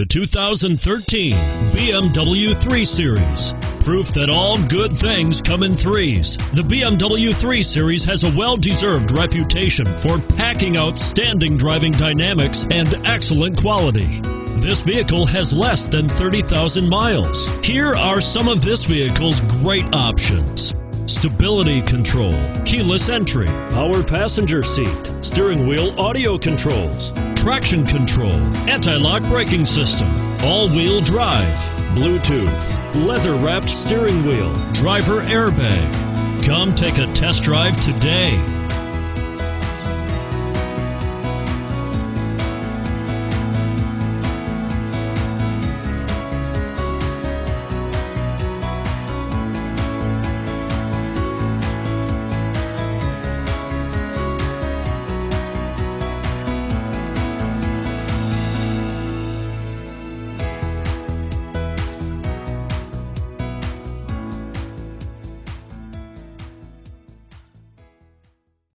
The 2013 BMW 3 Series. Proof that all good things come in threes. The BMW 3 Series has a well deserved reputation for packing outstanding driving dynamics and excellent quality. This vehicle has less than 30,000 miles. Here are some of this vehicle's great options stability control, keyless entry, power passenger seat, steering wheel audio controls, traction control, anti lock braking system, all wheel drive, Bluetooth, leather wrapped steering wheel, driver airbag. Come take a test drive today.